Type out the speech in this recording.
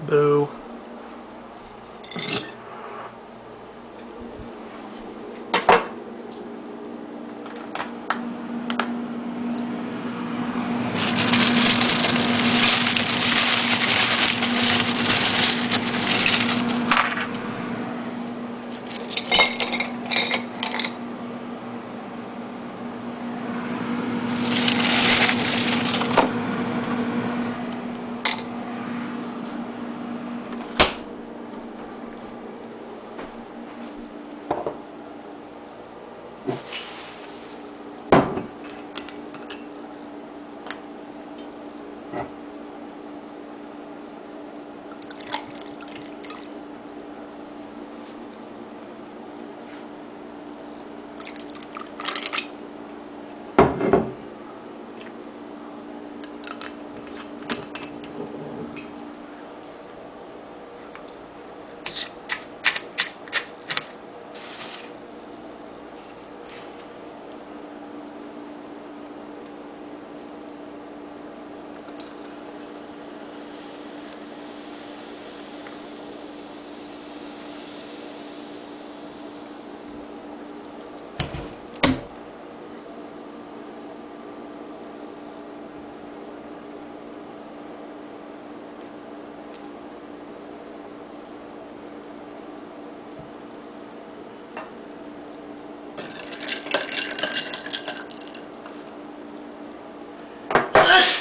Boo. Huh. Yes!